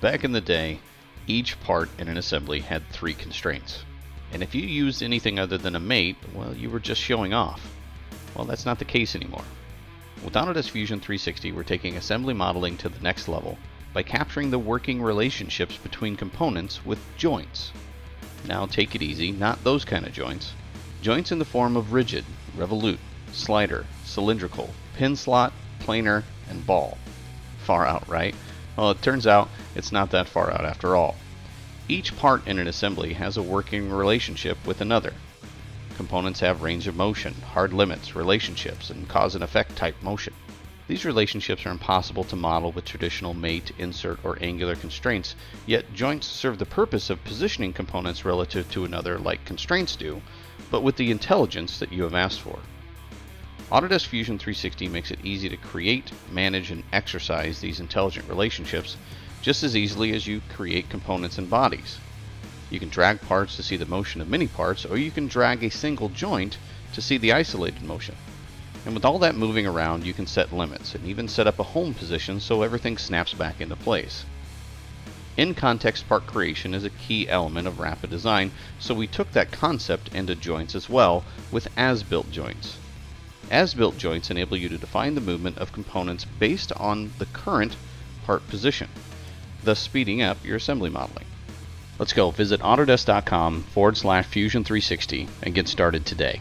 Back in the day, each part in an assembly had three constraints. And if you used anything other than a mate, well, you were just showing off. Well, that's not the case anymore. With Autodesk Fusion 360, we're taking assembly modeling to the next level by capturing the working relationships between components with joints. Now take it easy, not those kind of joints. Joints in the form of rigid, revolute, slider, cylindrical, pin slot, planar, and ball. Far out, right? Well, it turns out it's not that far out after all. Each part in an assembly has a working relationship with another. Components have range of motion, hard limits, relationships, and cause and effect type motion. These relationships are impossible to model with traditional mate, insert, or angular constraints, yet joints serve the purpose of positioning components relative to another like constraints do, but with the intelligence that you have asked for. Autodesk Fusion 360 makes it easy to create, manage, and exercise these intelligent relationships just as easily as you create components and bodies. You can drag parts to see the motion of many parts, or you can drag a single joint to see the isolated motion. And with all that moving around, you can set limits and even set up a home position so everything snaps back into place. In-context part creation is a key element of rapid design, so we took that concept into joints as well with as-built joints. As-built joints enable you to define the movement of components based on the current part position, thus speeding up your assembly modeling. Let's go. Visit autodesk.com forward slash fusion 360 and get started today.